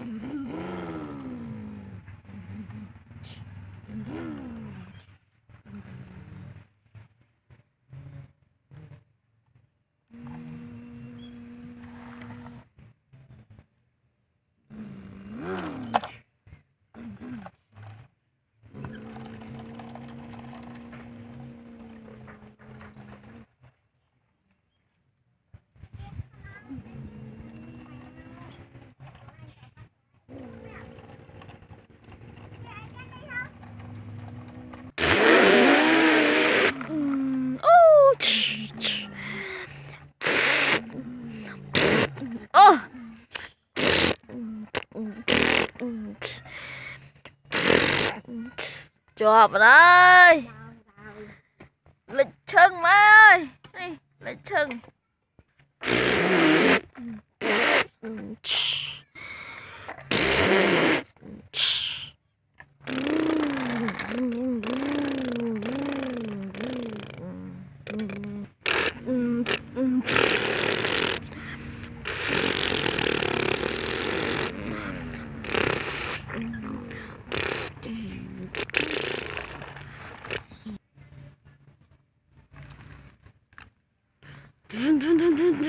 Mm-hmm. ជាប់អើយលេចឈឹងម៉ែអើយនេះលេចឈឹង Mm-hmm. t Mm-hmm.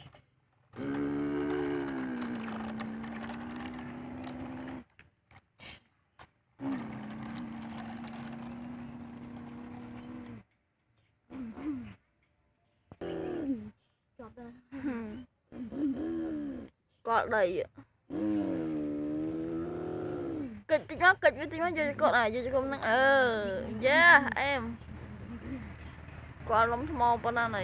គាត់ដីកិច្ចណាកិច្ចវាទីមកយកគាត់អាយកខ្ញុំនឹងអឺយ៉ាអែមគាត់លំថ្មប៉ុណ្ណាណៃ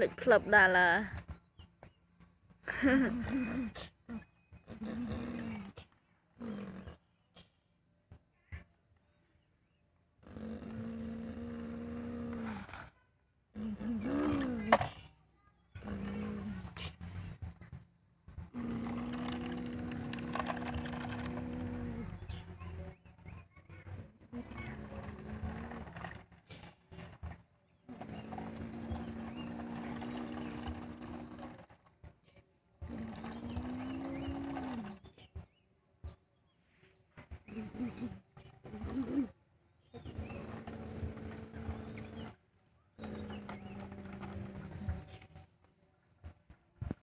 លេចក្លឹបដាឡា